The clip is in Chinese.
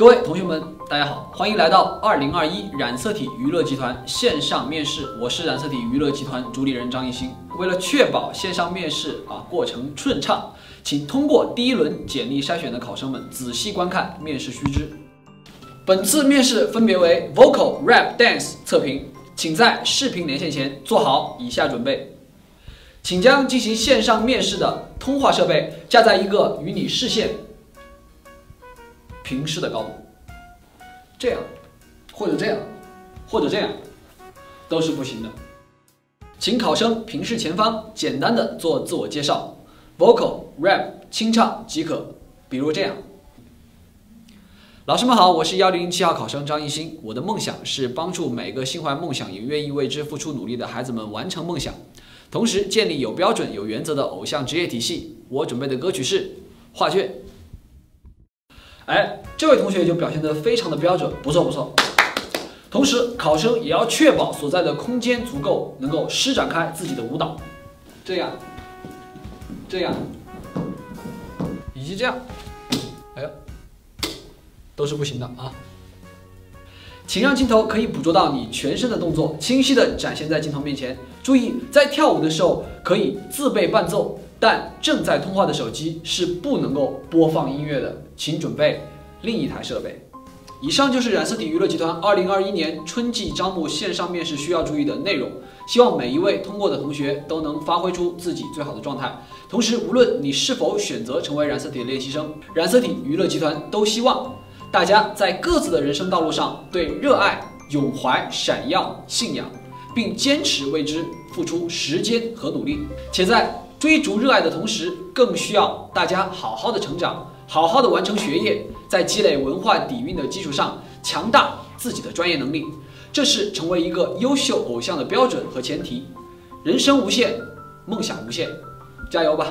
各位同学们，大家好，欢迎来到二零二一染色体娱乐集团线上面试。我是染色体娱乐集团主理人张艺兴。为了确保线上面试啊过程顺畅，请通过第一轮简历筛选的考生们仔细观看面试须知。本次面试分别为 Vocal、Rap、Dance 测评，请在视频连线前做好以下准备。请将进行线上面试的通话设备架在一个与你视线平视的高度，这样，或者这样，或者这样，都是不行的。请考生平视前方，简单的做自我介绍，vocal、rap 清唱即可，比如这样。老师们好，我是幺零零七号考生张艺兴，我的梦想是帮助每个心怀梦想也愿意为之付出努力的孩子们完成梦想。同时建立有标准、有原则的偶像职业体系。我准备的歌曲是《画卷》。哎，这位同学就表现得非常的标准，不错不错。同时，考生也要确保所在的空间足够，能够施展开自己的舞蹈。这样，这样，以及这样，哎呦，都是不行的啊！请让镜头可以捕捉到你全身的动作，清晰的展现在镜头面前。注意，在跳舞的时候可以自备伴奏，但正在通话的手机是不能够播放音乐的，请准备另一台设备。以上就是染色体娱乐集团二零二一年春季招募线上面试需要注意的内容。希望每一位通过的同学都能发挥出自己最好的状态。同时，无论你是否选择成为染色体的练习生，染色体娱乐集团都希望。大家在各自的人生道路上，对热爱永怀闪耀信仰，并坚持为之付出时间和努力。且在追逐热爱的同时，更需要大家好好的成长，好好的完成学业，在积累文化底蕴的基础上，强大自己的专业能力。这是成为一个优秀偶像的标准和前提。人生无限，梦想无限，加油吧！